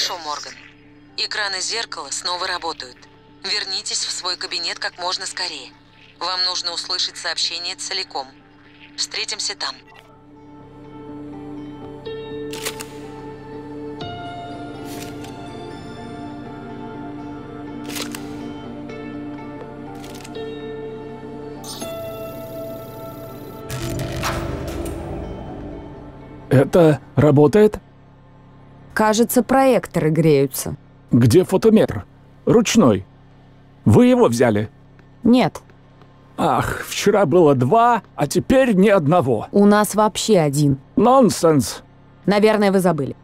Хорошо, Морган. Экраны зеркала снова работают. Вернитесь в свой кабинет как можно скорее. Вам нужно услышать сообщение целиком. Встретимся там. Это работает? Кажется, проекторы греются. Где фотометр? Ручной. Вы его взяли? Нет, Ах, вчера было два, а теперь ни одного. у нас вообще один. Нонсенс. Наверное, вы забыли.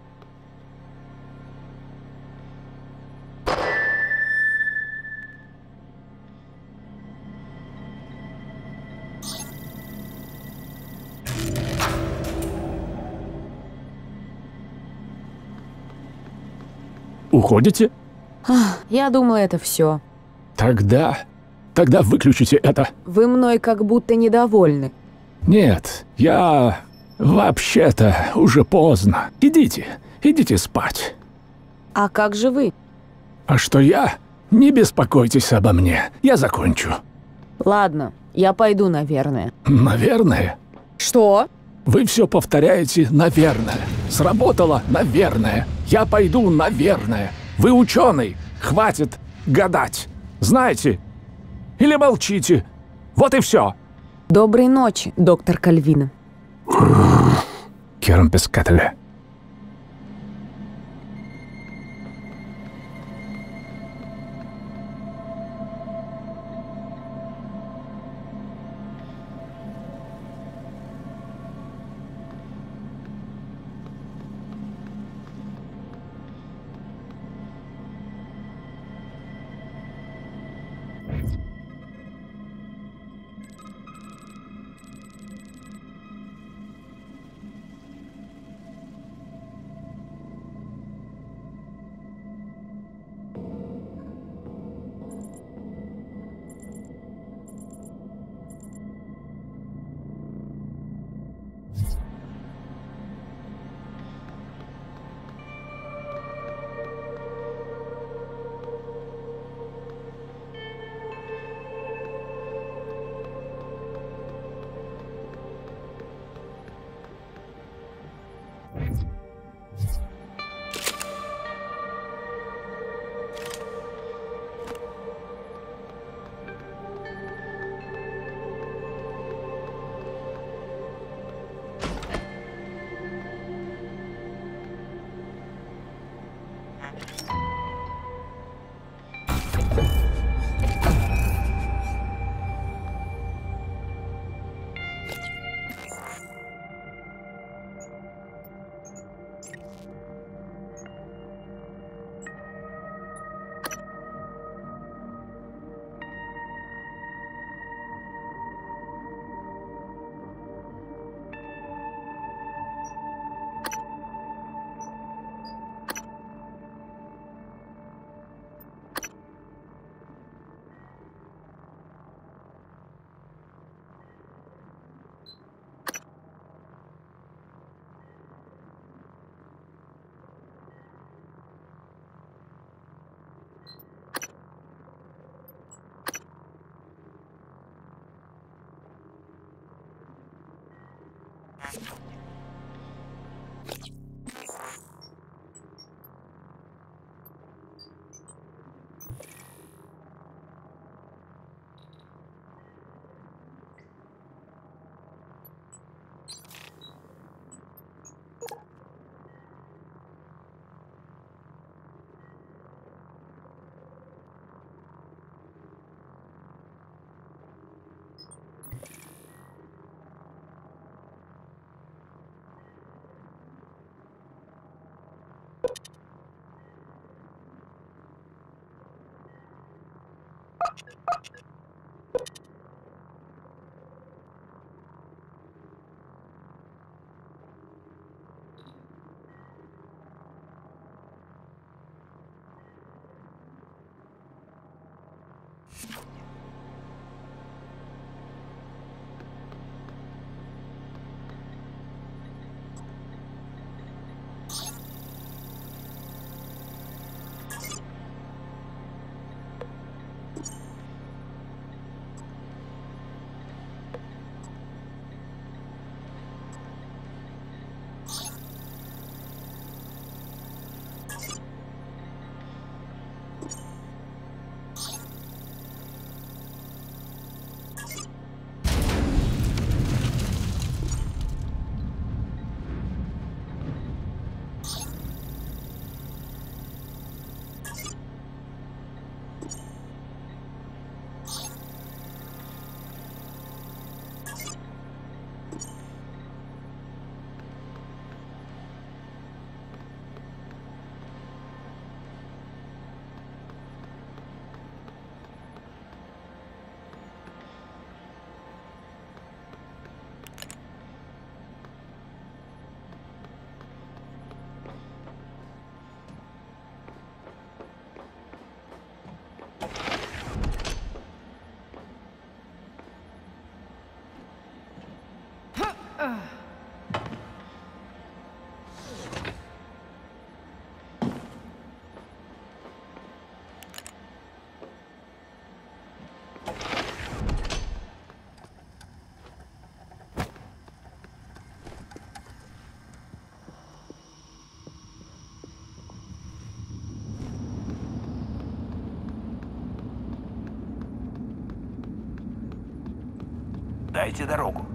Уходите? Я думаю, это все. Тогда... Тогда выключите это. Вы мной как будто недовольны. Нет, я... Вообще-то уже поздно. Идите, идите спать. А как же вы? А что я? Не беспокойтесь обо мне. Я закончу. Ладно, я пойду, наверное. Наверное. Что? Вы все повторяете «наверное». Сработало «наверное». Я пойду «наверное». Вы ученый. Хватит гадать. Знаете? Или молчите. Вот и все. Доброй ночи, доктор Кальвина. Керн Пескателя. Дайте дорогу.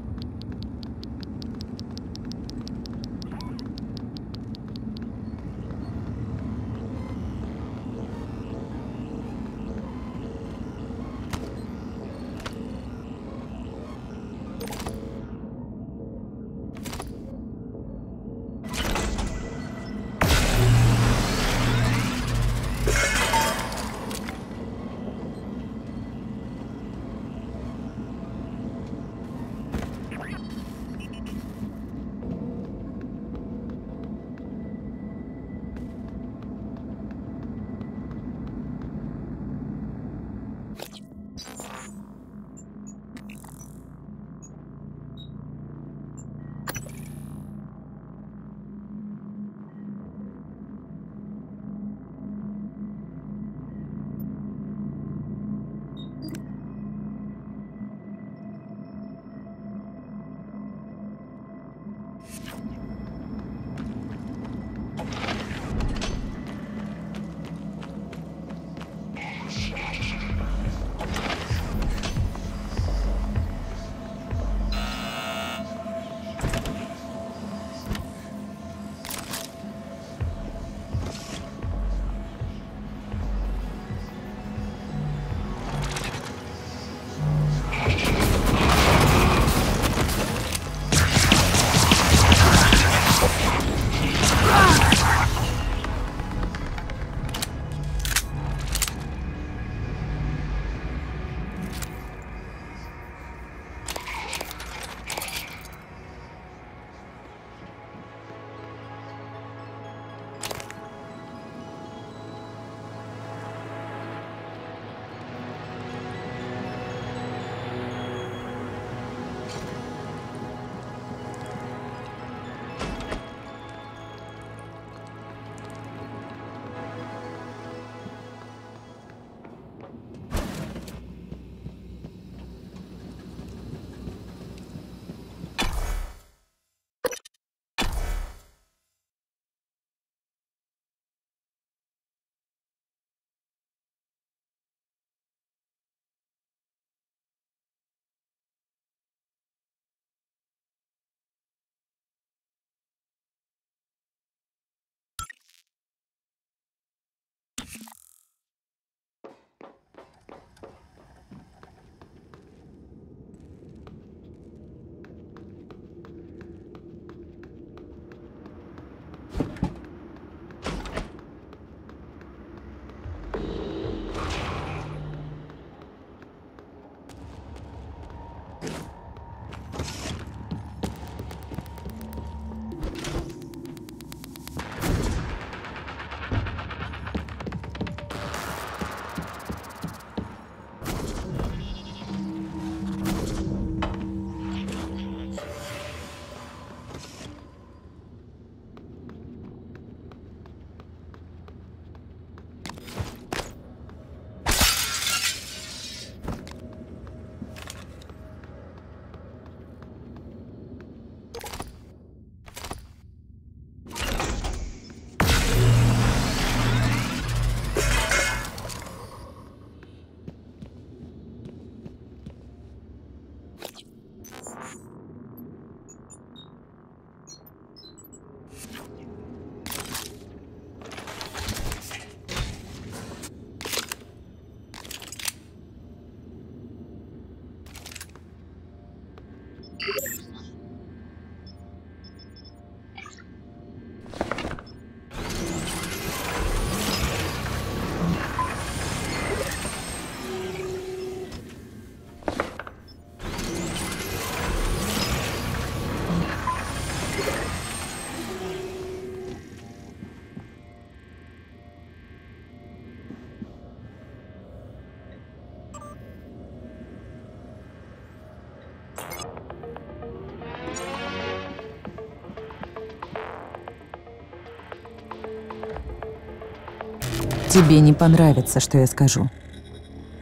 Тебе не понравится, что я скажу.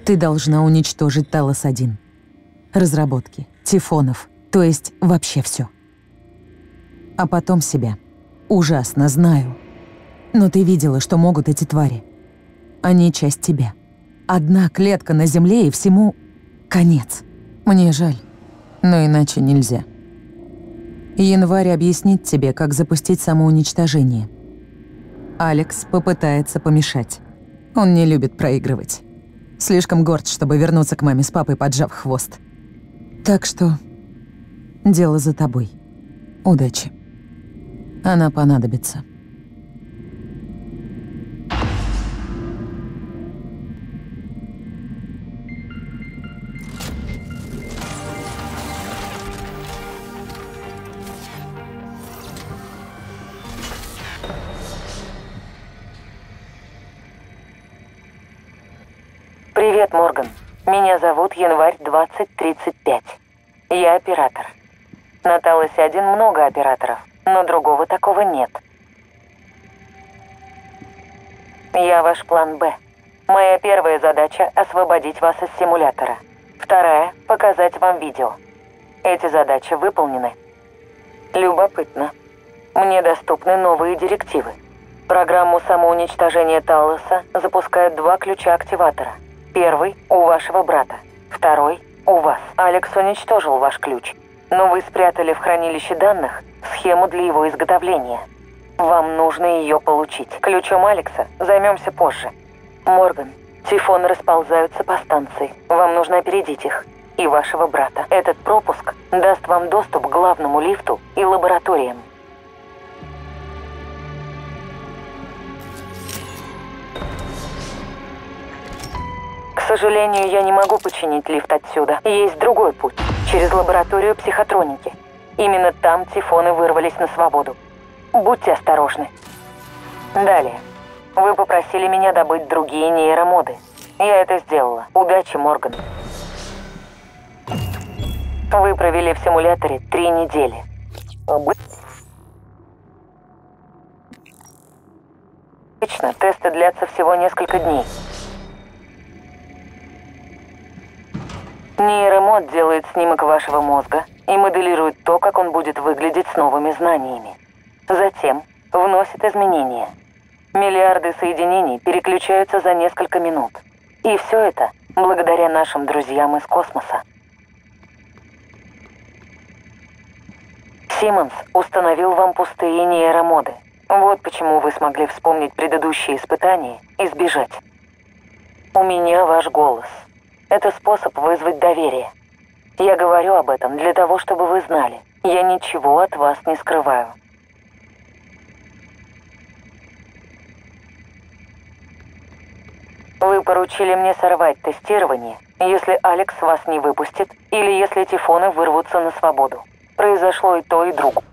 Ты должна уничтожить Талос-1. Разработки, Тифонов, то есть вообще все. А потом себя. Ужасно, знаю. Но ты видела, что могут эти твари. Они часть тебя. Одна клетка на земле и всему конец. Мне жаль. Но иначе нельзя. Январь объяснит тебе, как запустить самоуничтожение. Алекс попытается помешать. Он не любит проигрывать. Слишком горд, чтобы вернуться к маме с папой, поджав хвост. Так что дело за тобой. Удачи. Она понадобится. Январь 2035. Я оператор. На Талосе-1 много операторов, но другого такого нет. Я ваш план «Б». Моя первая задача – освободить вас из симулятора. Вторая – показать вам видео. Эти задачи выполнены. Любопытно. Мне доступны новые директивы. Программу самоуничтожения Талоса запускают два ключа-активатора. Первый – у вашего брата. Второй – у вас. Алекс уничтожил ваш ключ. Но вы спрятали в хранилище данных схему для его изготовления. Вам нужно ее получить. Ключом Алекса займемся позже. Морган, тифоны расползаются по станции. Вам нужно опередить их. И вашего брата. Этот пропуск даст вам доступ к главному лифту и лабораториям. К сожалению, я не могу починить лифт отсюда. Есть другой путь. Через лабораторию психотроники. Именно там тифоны вырвались на свободу. Будьте осторожны. Далее. Вы попросили меня добыть другие нейромоды. Я это сделала. Удачи, Морган. Вы провели в симуляторе три недели. Обычно тесты длятся всего несколько дней. Нейромод делает снимок вашего мозга и моделирует то, как он будет выглядеть с новыми знаниями. Затем вносит изменения. Миллиарды соединений переключаются за несколько минут. И все это благодаря нашим друзьям из космоса. Симмонс установил вам пустые нейромоды. Вот почему вы смогли вспомнить предыдущие испытания и сбежать. У меня ваш голос. Это способ вызвать доверие. Я говорю об этом для того, чтобы вы знали. Я ничего от вас не скрываю. Вы поручили мне сорвать тестирование, если Алекс вас не выпустит, или если тифоны вырвутся на свободу. Произошло и то, и другое.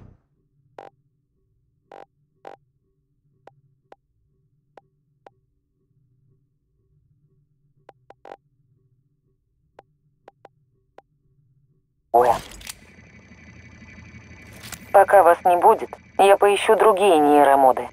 Пока вас не будет, я поищу другие нейромоды.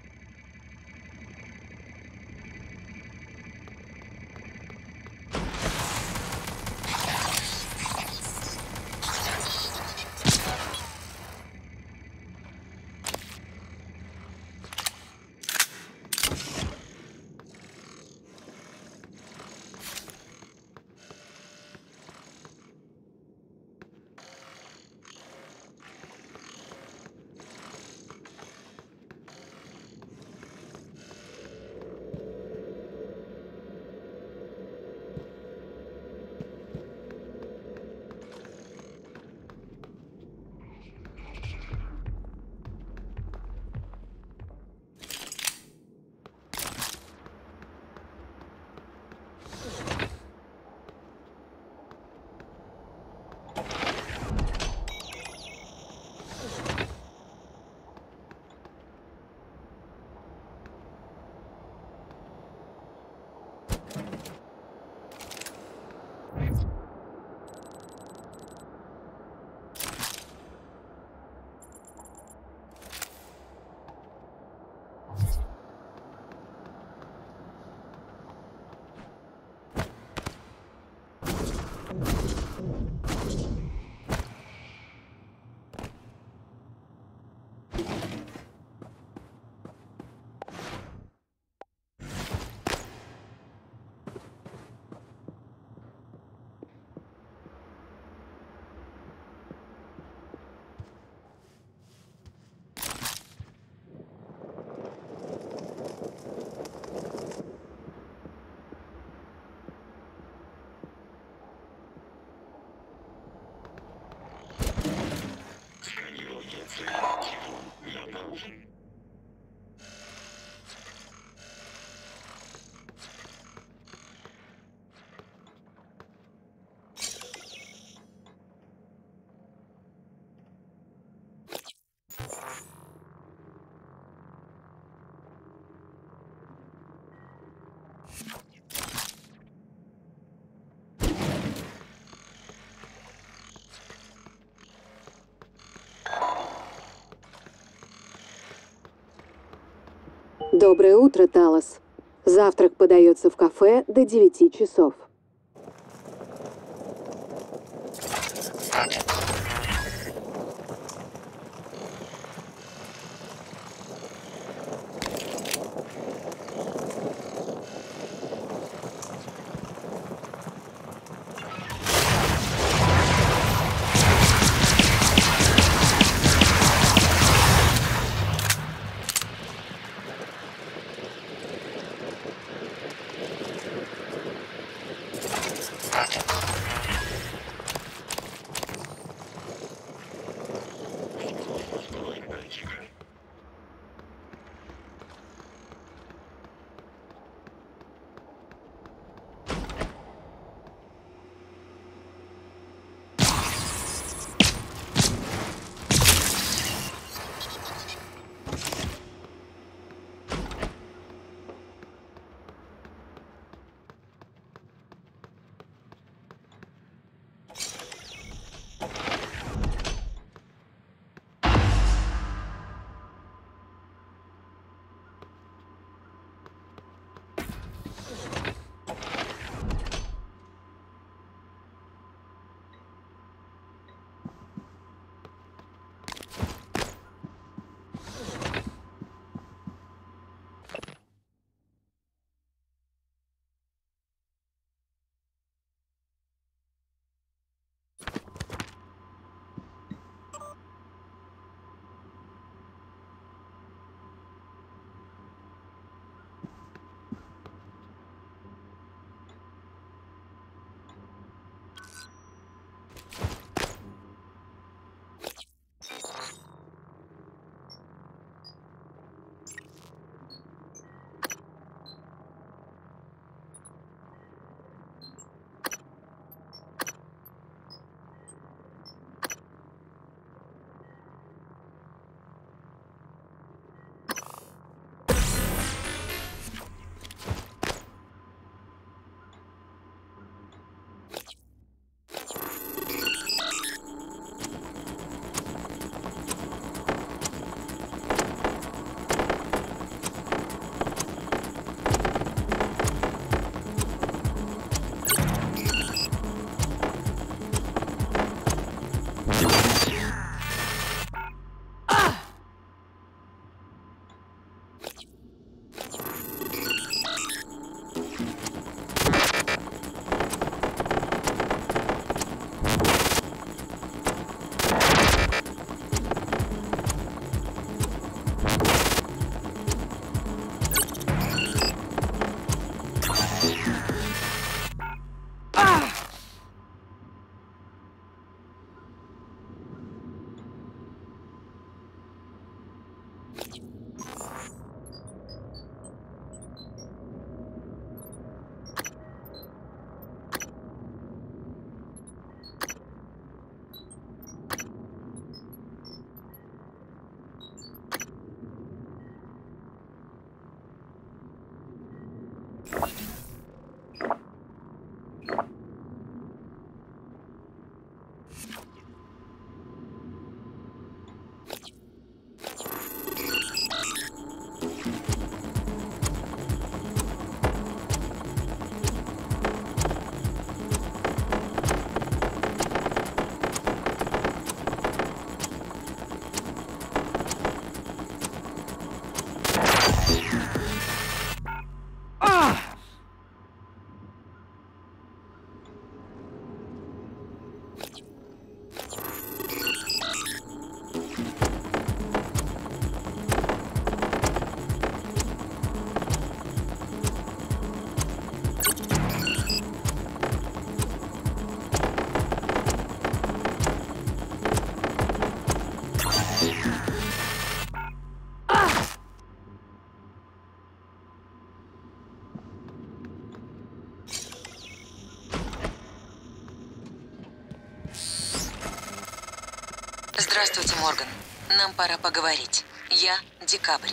Доброе утро, Талос. Завтрак подается в кафе до 9 часов. Здравствуйте, Морган. Нам пора поговорить. Я Декабрь.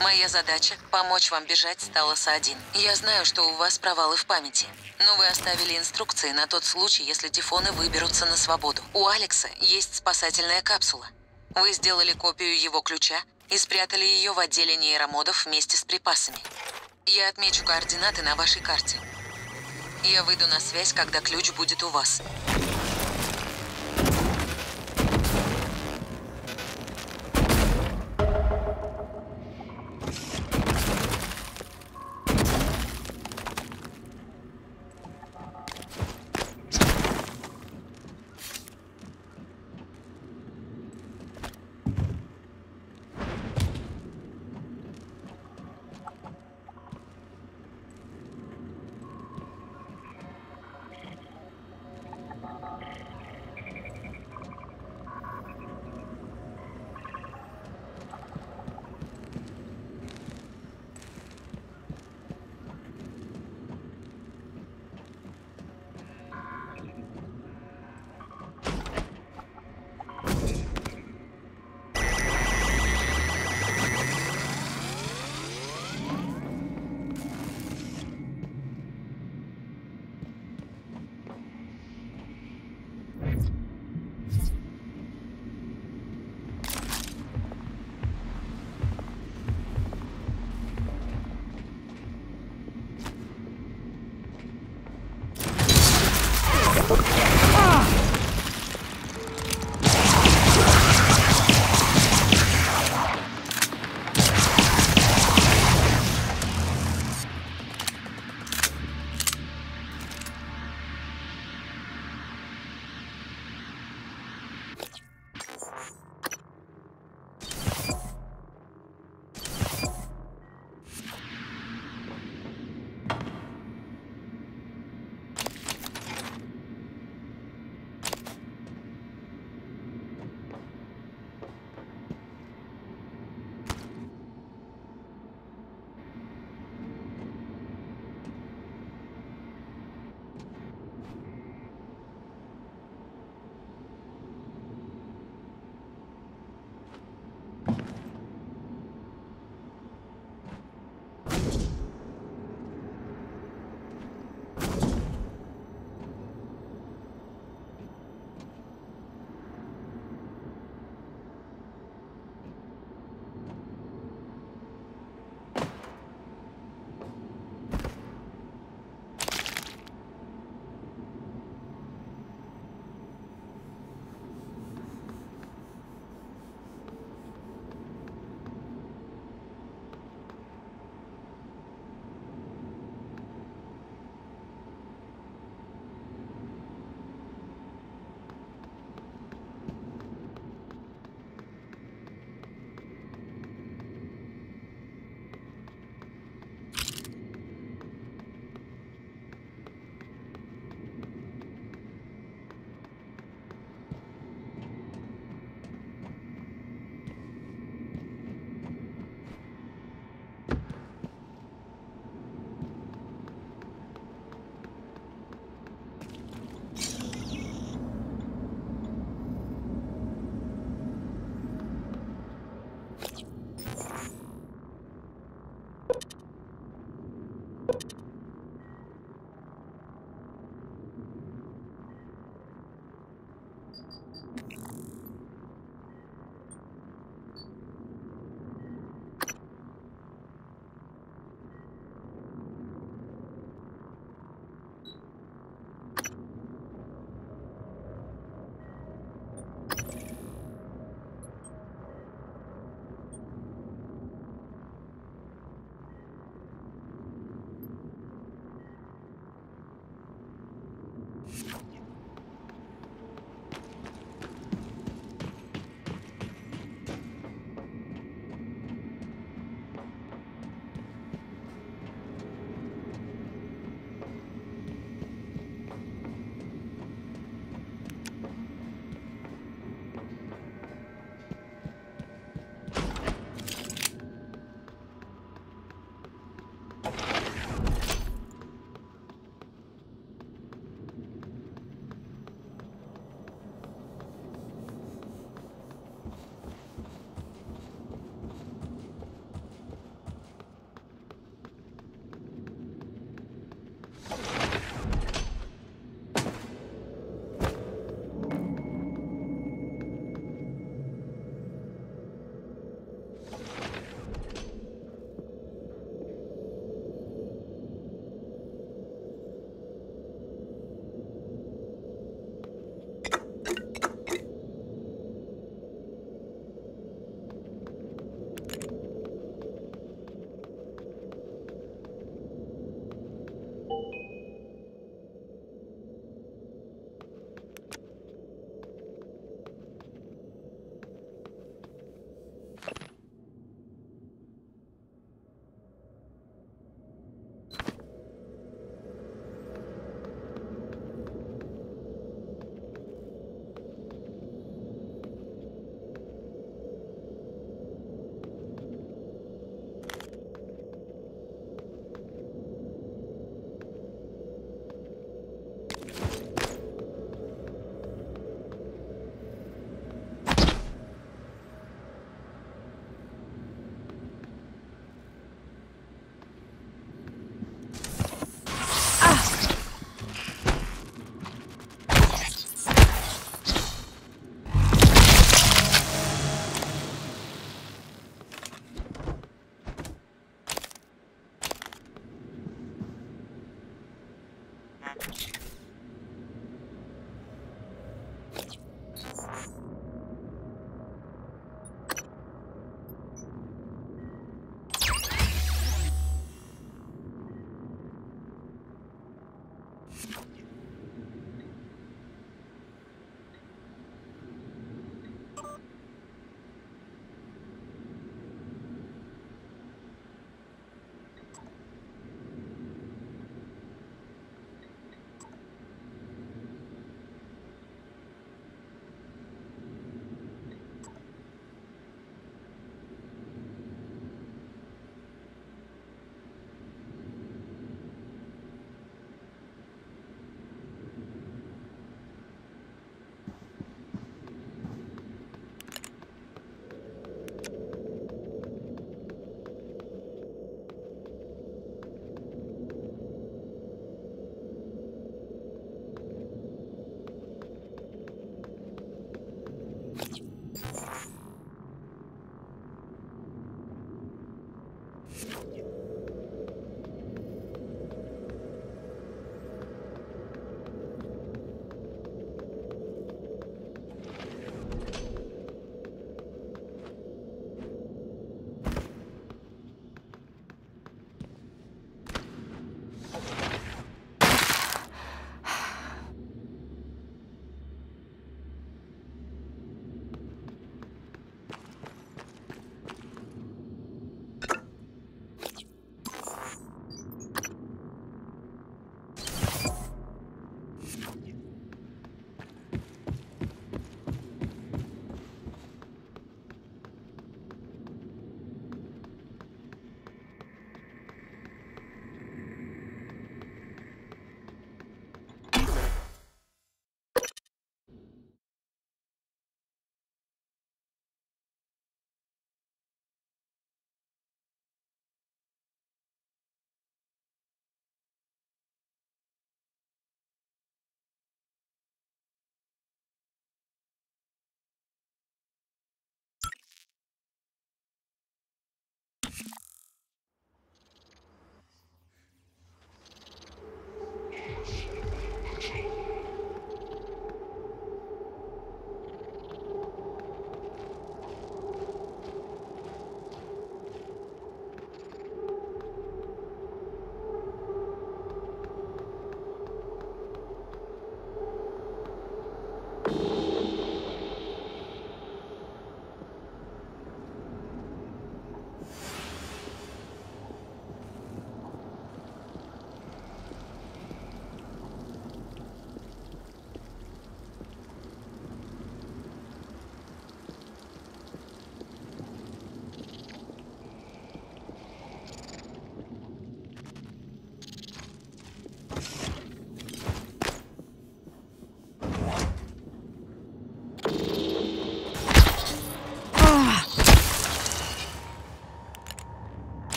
Моя задача – помочь вам бежать с Талоса-1. Я знаю, что у вас провалы в памяти, но вы оставили инструкции на тот случай, если тифоны выберутся на свободу. У Алекса есть спасательная капсула. Вы сделали копию его ключа и спрятали ее в отделе нейромодов вместе с припасами. Я отмечу координаты на вашей карте. Я выйду на связь, когда ключ будет у вас.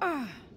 Ah.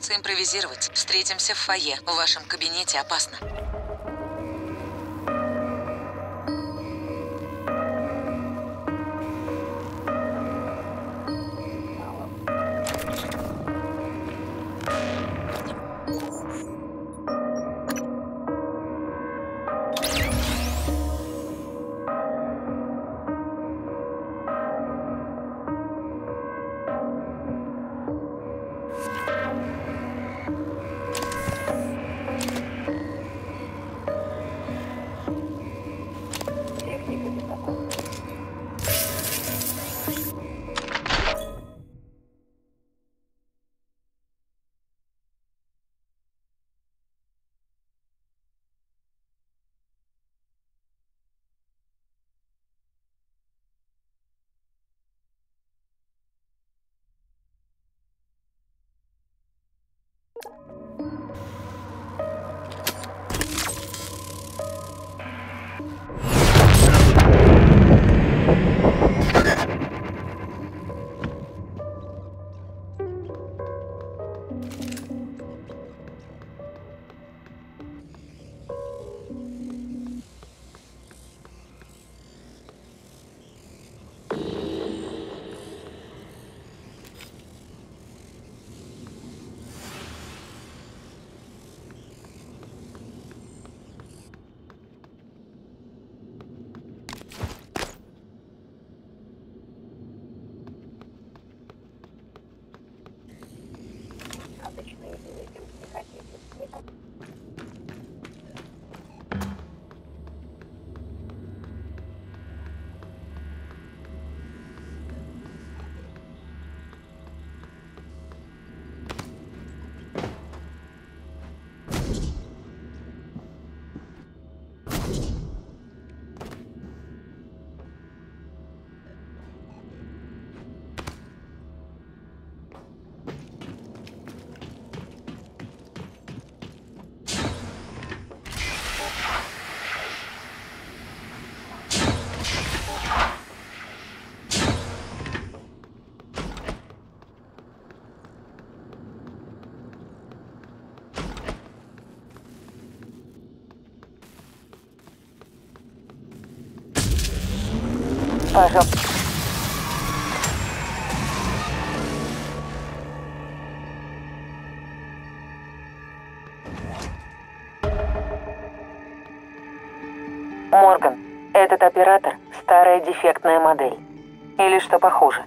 Придется импровизировать. Встретимся в фойе. В вашем кабинете опасно. Пожалуйста. Морган, этот оператор – старая дефектная модель. Или что похуже.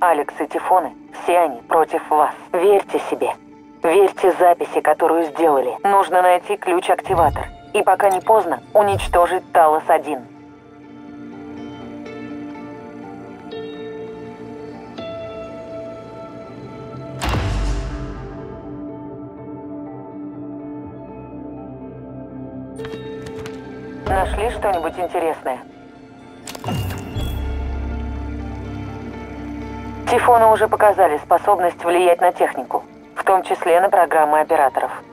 Алекс и Тифоны, все они против вас. Верьте себе. Верьте записи, которую сделали. Нужно найти ключ-активатор. И пока не поздно, уничтожить Талос-1. Нашли что-нибудь интересное? Тифоны уже показали способность влиять на технику, в том числе на программы операторов.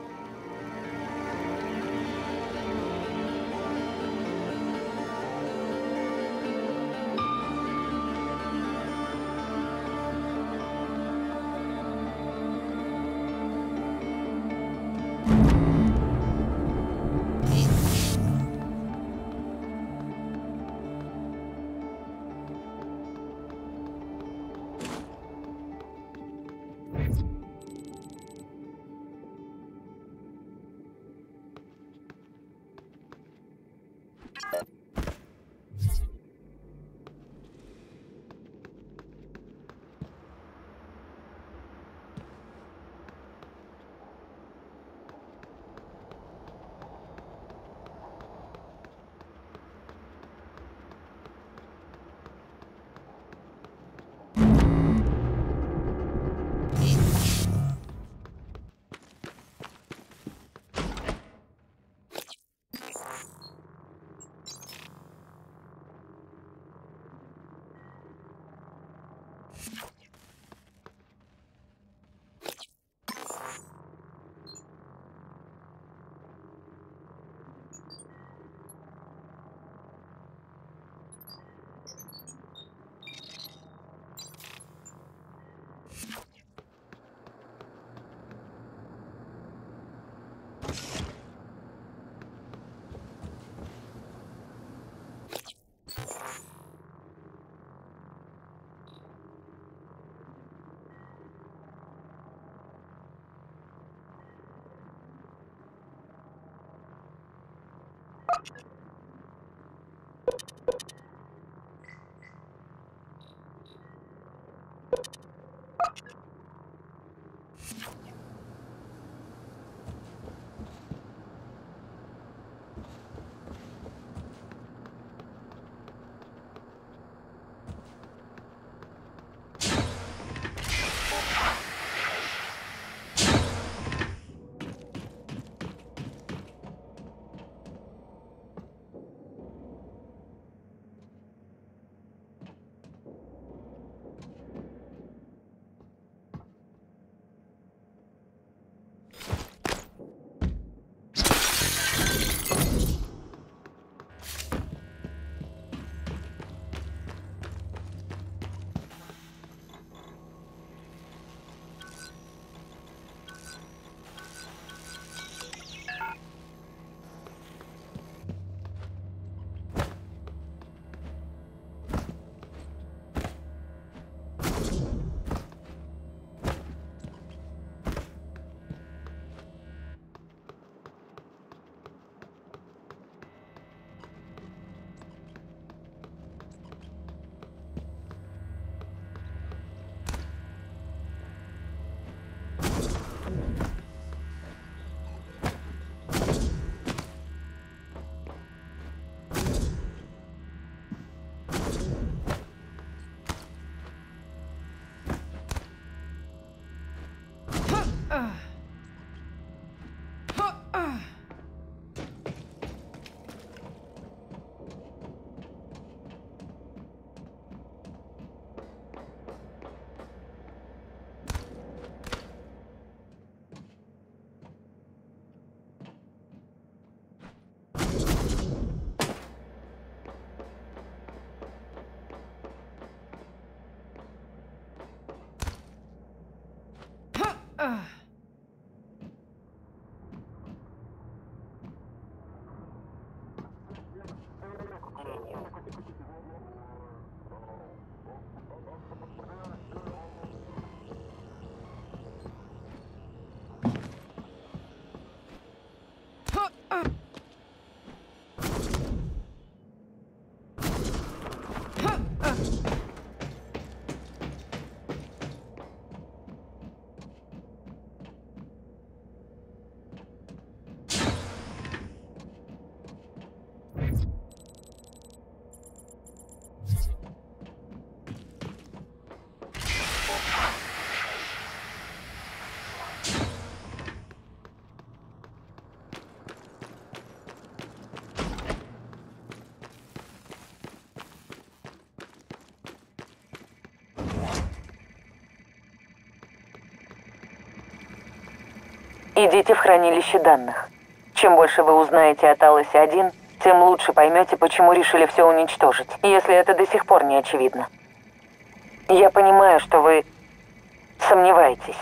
Идите в хранилище данных. Чем больше вы узнаете о Талосе-1, тем лучше поймете, почему решили все уничтожить, если это до сих пор не очевидно. Я понимаю, что вы сомневаетесь.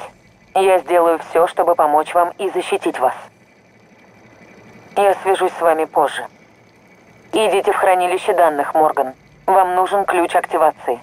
Я сделаю все, чтобы помочь вам и защитить вас. Я свяжусь с вами позже. Идите в хранилище данных, Морган. Вам нужен ключ активации.